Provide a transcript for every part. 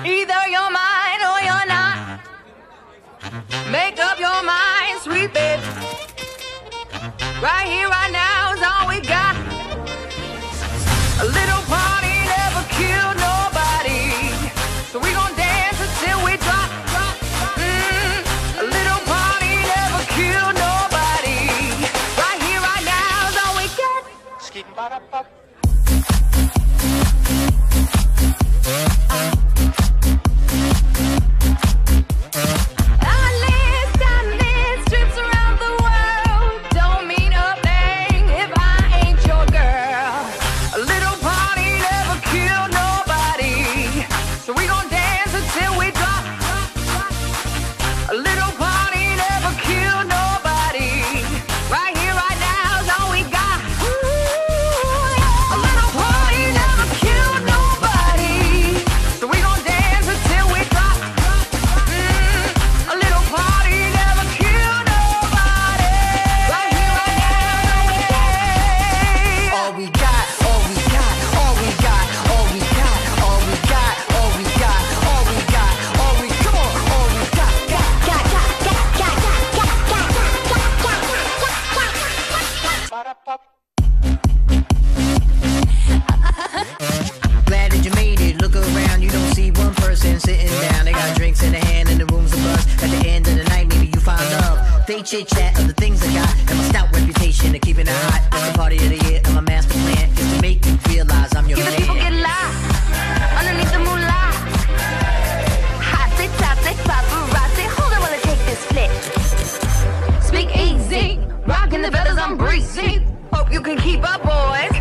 Either you're mine or you're not. Make up your mind, sweet baby. Right here, right now is all we got. Chit chat of the things I got and my stout reputation of keeping it hot. It's the party of the year and my master plan is to make you realize I'm your Give the people get man. lost underneath the. Hot, they top, they paparazzi. Hold on while I take this flick. Speak easy, rocking the feathers, I'm breezy. Hope you can keep up, boys.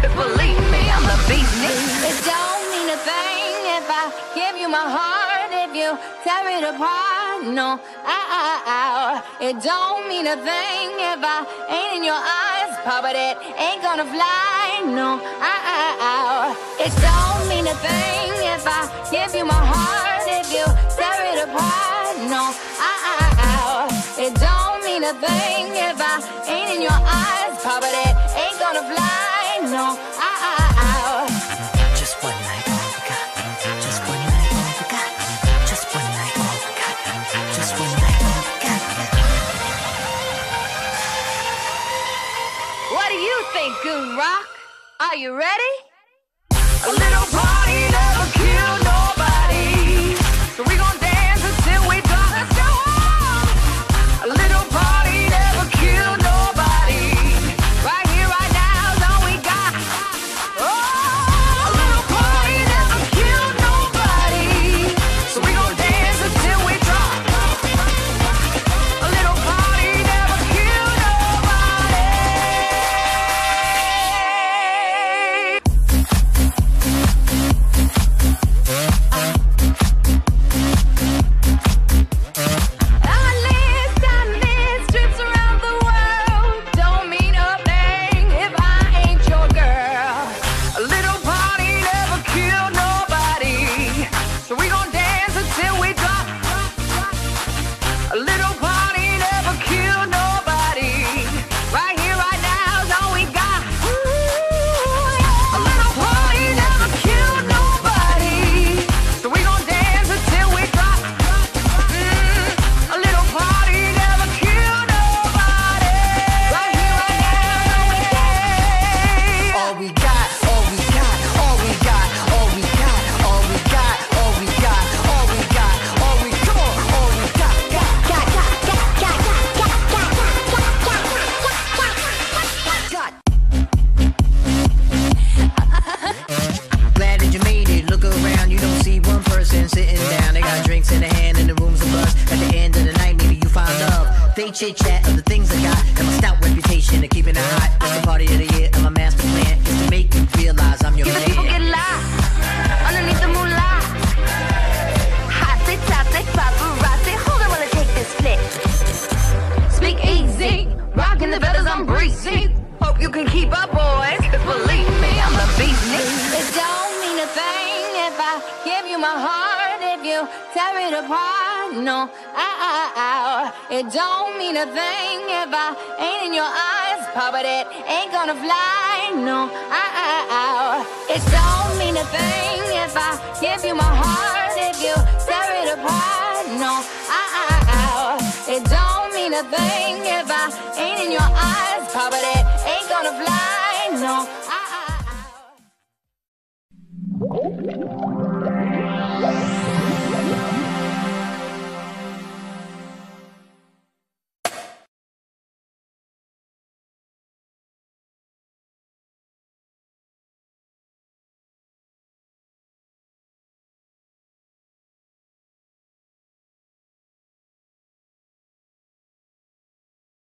You tear it apart, no, ow, ow, ow. It don't mean a thing if I ain't in your eyes, but it ain't gonna fly, no, ow, ow, ow. It don't mean a thing if I give you my heart. If you tear it apart, no. Ah, ah, ah, it don't mean a a thing if I ain't in your eyes. Papa, that ain't gonna fly. No, What do you think, Goon Rock? Are you ready? A little drinks in their hand and the room's a buzz. At the end of the night, maybe you find love. They chit chat of the things I got and my stout reputation of keeping it hot. It's the party of the year and my master plan is to make you realize I'm your Give the people get man. lost underneath the moonlight. Hot, they top, they paparazzi. Hold on while I take this flick. Speak easy, rocking the feathers, I'm breezy. Hope you can keep up, boys. It apart. No, I, I, I. It don't mean a thing if I ain't in your eyes, Papa. That ain't gonna fly. No, I. It don't mean a thing if I give you my heart, if you tear it apart. No. It don't mean a thing if I ain't in your eyes, Papa. That ain't gonna fly. No.